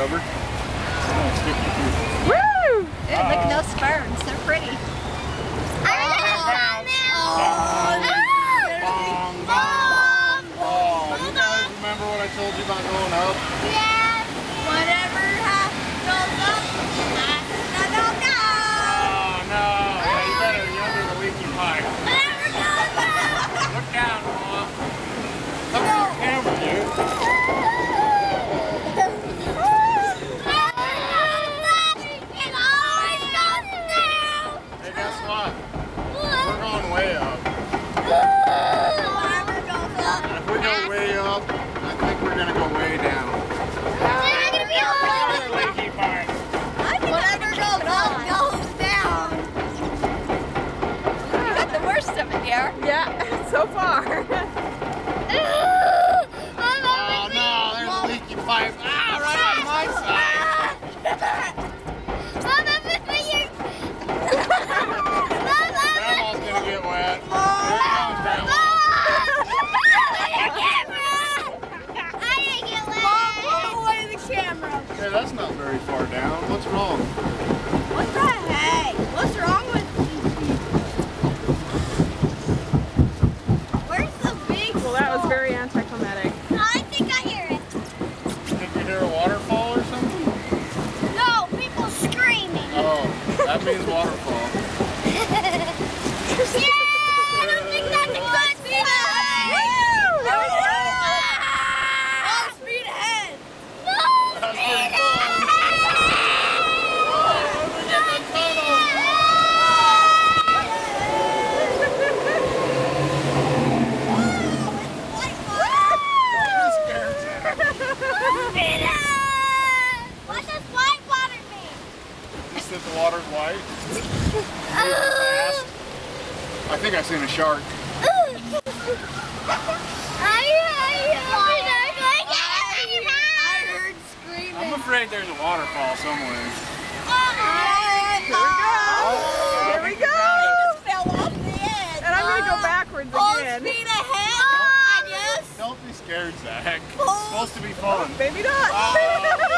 rubber. Woo! Ew, look at those ferns. They're pretty. Oh, bong, bong. Oh, you guys remember what I told you about going up? Whatever ha- goes up, has to go down. Oh no! Yeah, you better. You're under the leaky pipe. Whatever goes up. Look down, Mom. Look at your camera, dude. It always goes down. Hey, guess what? We're going way up. Whatever goes up. And if we go way up, I think we're gonna go way down. Another leaky pipe. Whatever goes up goes down. You got the worst of it here. Yeah, so far. Oh no, there's a leaky pipe. Ah, right on my side. Hey, that's not very far down. What's wrong? What the heck? What's wrong with Where's the big Well, that was very anticlimactic. I think I hear it. Think you hear a waterfall or something? No, people screaming. Oh, that means waterfall. yeah! I don't think that's a good speed ahead. Oh, speed ahead. No, That's speed pretty fun. Oh, we get the tunnel. You're scared, Zach. What does white water mean? You said the water's white? I think I've seen a shark. I heard screaming. I'm afraid there's a waterfall somewhere. Scared, Zach. Oh. It's supposed to be fun. Maybe not. Oh.